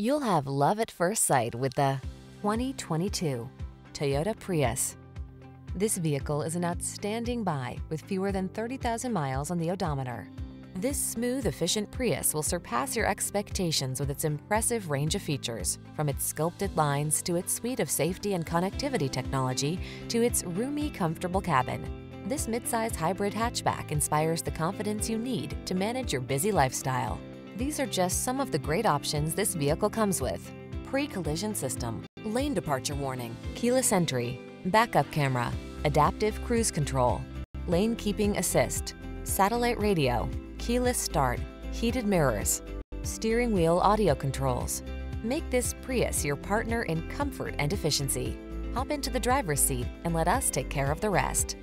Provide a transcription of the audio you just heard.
You'll have love at first sight with the 2022 Toyota Prius. This vehicle is an outstanding buy with fewer than 30,000 miles on the odometer. This smooth, efficient Prius will surpass your expectations with its impressive range of features, from its sculpted lines to its suite of safety and connectivity technology to its roomy, comfortable cabin. This midsize hybrid hatchback inspires the confidence you need to manage your busy lifestyle. These are just some of the great options this vehicle comes with. Pre-collision system, lane departure warning, keyless entry, backup camera, adaptive cruise control, lane keeping assist, satellite radio, keyless start, heated mirrors, steering wheel audio controls. Make this Prius your partner in comfort and efficiency. Hop into the driver's seat and let us take care of the rest.